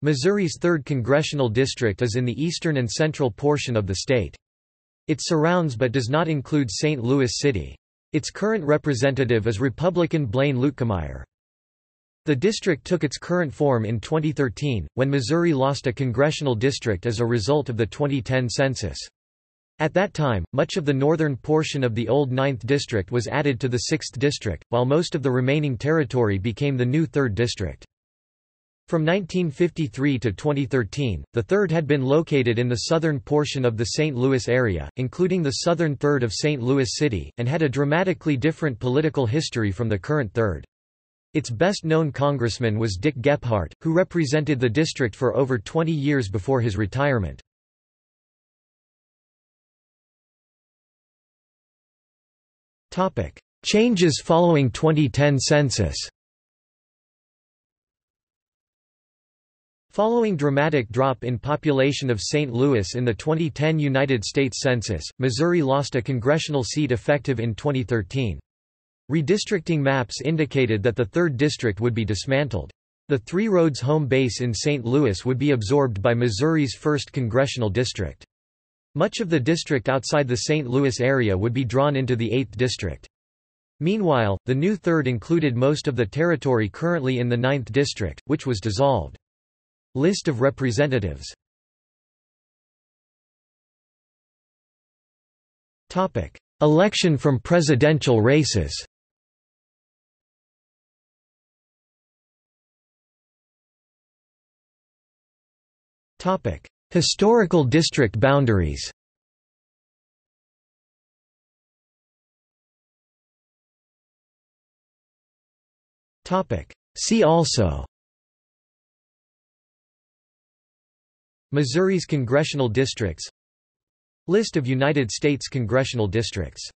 Missouri's 3rd Congressional District is in the eastern and central portion of the state. It surrounds but does not include St. Louis City. Its current representative is Republican Blaine Luetkemeyer. The district took its current form in 2013, when Missouri lost a congressional district as a result of the 2010 census. At that time, much of the northern portion of the old 9th District was added to the 6th District, while most of the remaining territory became the new 3rd District. From 1953 to 2013, the 3rd had been located in the southern portion of the St. Louis area, including the southern third of St. Louis City, and had a dramatically different political history from the current 3rd. Its best-known congressman was Dick Gephardt, who represented the district for over 20 years before his retirement. Changes following 2010 census Following dramatic drop in population of St. Louis in the 2010 United States Census, Missouri lost a congressional seat effective in 2013. Redistricting maps indicated that the 3rd District would be dismantled. The Three Roads home base in St. Louis would be absorbed by Missouri's 1st Congressional District. Much of the district outside the St. Louis area would be drawn into the 8th district. Meanwhile, the new 3rd included most of the territory currently in the 9th district, which was dissolved. List of representatives. Election from presidential races. Historical district boundaries. Topic. See also Missouri's congressional districts. List of United States congressional districts